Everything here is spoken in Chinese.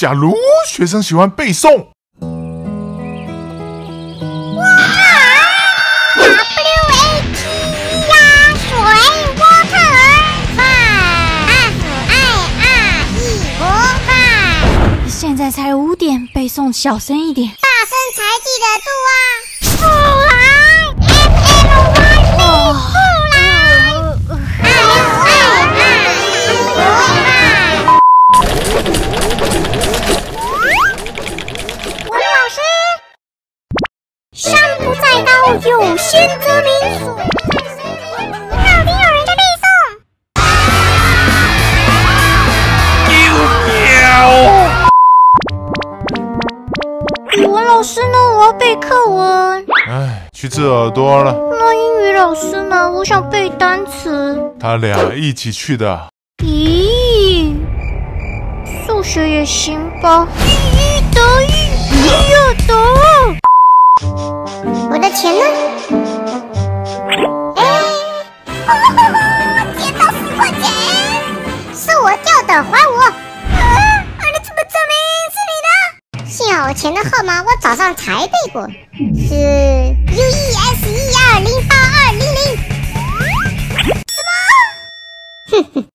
假如学生喜欢背诵，W A T 呀，水波特尔饭，F I R E，现在才五点，背诵小声一点。大声才记得住啊！山不在高，有仙则名。锁在森林，到底有人在背诵？文老师呢？我要背课文。哎，去治耳朵了。那英语老师呢？我想背单词。他俩一起去的。咦，数学也行吧。一得一，一二德。我捡到十块钱，是我掉的，还我！啊，你怎么证明是你的？幸好我前的号码我早上才背过，是 U E S 一二零八二零零。什么？哼哼。